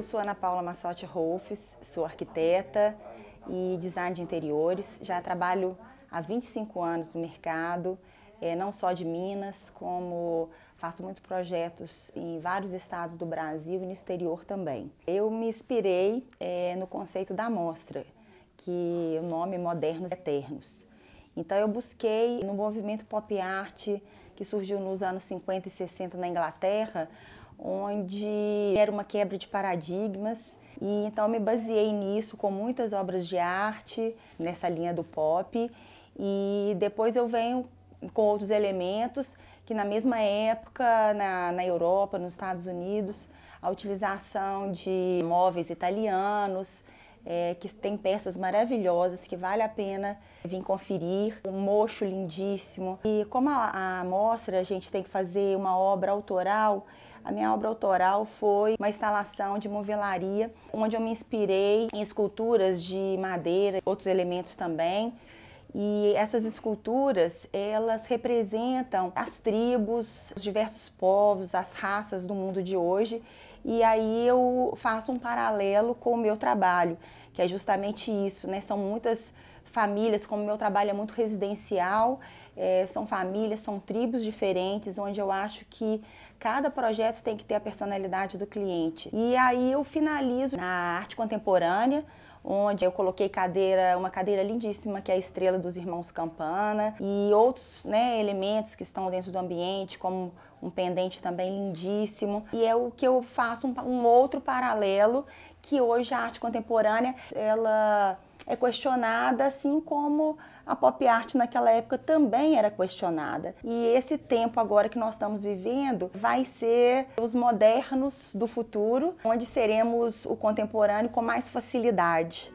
Eu sou Ana Paula Massotti Rolfes, sou arquiteta e design de interiores. Já trabalho há 25 anos no mercado, eh, não só de Minas, como faço muitos projetos em vários estados do Brasil e no exterior também. Eu me inspirei é, no conceito da mostra, que o nome é Modernos Eternos. Então eu busquei no movimento pop art que surgiu nos anos 50 e 60 na Inglaterra, onde era uma quebra de paradigmas e então eu me baseei nisso com muitas obras de arte nessa linha do pop e depois eu venho com outros elementos que na mesma época na, na Europa, nos Estados Unidos, a utilização de móveis italianos, é, que tem peças maravilhosas que vale a pena vir conferir. Um mocho lindíssimo. E como a, a mostra a gente tem que fazer uma obra autoral, a minha obra autoral foi uma instalação de movelaria, onde eu me inspirei em esculturas de madeira, outros elementos também. E essas esculturas, elas representam as tribos, os diversos povos, as raças do mundo de hoje. E aí eu faço um paralelo com o meu trabalho, que é justamente isso, né? São muitas famílias, como o meu trabalho é muito residencial, é, são famílias, são tribos diferentes, onde eu acho que cada projeto tem que ter a personalidade do cliente. E aí eu finalizo na arte contemporânea, onde eu coloquei cadeira, uma cadeira lindíssima que é a estrela dos irmãos Campana e outros né, elementos que estão dentro do ambiente, como um pendente também lindíssimo. E é o que eu faço um, um outro paralelo que hoje a arte contemporânea ela é questionada, assim como a pop art naquela época também era questionada. E esse tempo agora que nós estamos vivendo vai ser os modernos do futuro, onde seremos o contemporâneo com mais facilidade.